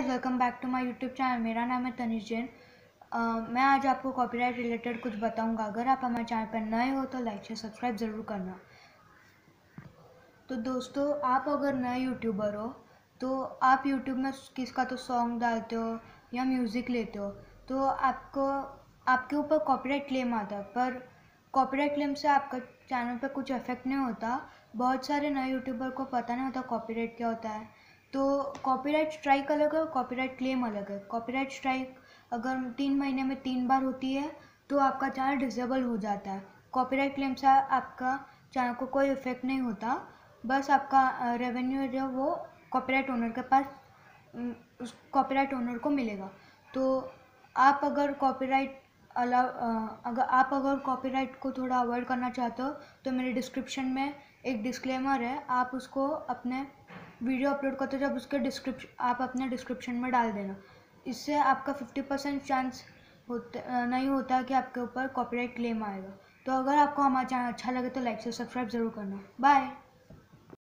Guys welcome back to my YouTube channel मेरा नाम है तनिष जैन। मैं आज आपको कॉपीराइट रिलेटेड कुछ बताऊँगा। अगर आप हमारे चैनल पर नए हो तो लाइक से सब्सक्राइब ज़रूर करना। तो दोस्तों, आप अगर नए यूट्यूबर हो तो आप यूट्यूब में किसका तो सॉन्ग डालते हो या म्यूज़िक लेते हो तो आपको, आपके ऊपर कॉपीराइट क्लेम आता है। पर कॉपीराइट क्लेम से आपका चैनल पर कुछ इफ़ेक्ट नहीं होता। बहुत सारे नए यूट्यूबर को पता नहीं होता कॉपीराइट क्या होता है। तो कॉपीराइट स्ट्राइक अलग है और कॉपीराइट क्लेम अलग है। कॉपीराइट स्ट्राइक अगर तीन महीने में तीन बार होती है तो आपका चैनल डिसेबल हो जाता है। कॉपीराइट क्लेम से आपका चैनल को कोई इफ़ेक्ट नहीं होता। बस आपका रेवेन्यू जो वो कॉपीराइट ओनर के पास उस कॉपीराइट ओनर को मिलेगा। तो आप अगर कॉपीराइट अलाउ अगर आप अगर कॉपीराइट को थोड़ा अवॉइड करना चाहते हो तो मेरे डिस्क्रिप्शन में एक डिस्क्लेमर है। आप उसको अपने वीडियो अपलोड करते जब उसके डिस्क्रिप्शन आप अपने डिस्क्रिप्शन में डाल देना। इससे आपका फिफ्टी परसेंट चांस होता नहीं होता कि आपके ऊपर कॉपीराइट क्लेम आएगा। तो अगर आपको हमारा चैनल अच्छा लगे तो लाइक से सब्सक्राइब ज़रूर करना। बाय